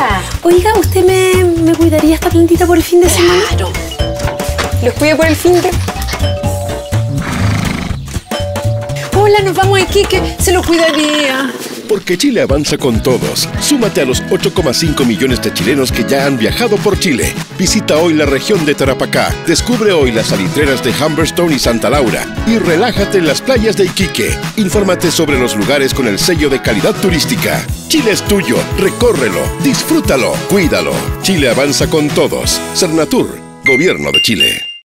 Hola. Oiga, ¿usted me, me cuidaría esta plantita por el fin de semana? Claro. Los cuido por el fin de... Hola, nos vamos a Iquique. Se lo cuidaría. Porque Chile avanza con todos. Súmate a los 8,5 millones de chilenos que ya han viajado por Chile. Visita hoy la región de Tarapacá. Descubre hoy las salitreras de Humberstone y Santa Laura. Y relájate en las playas de Iquique. Infórmate sobre los lugares con el sello de calidad turística. Chile es tuyo. Recórrelo. Disfrútalo. Cuídalo. Chile avanza con todos. Cernatur. Gobierno de Chile.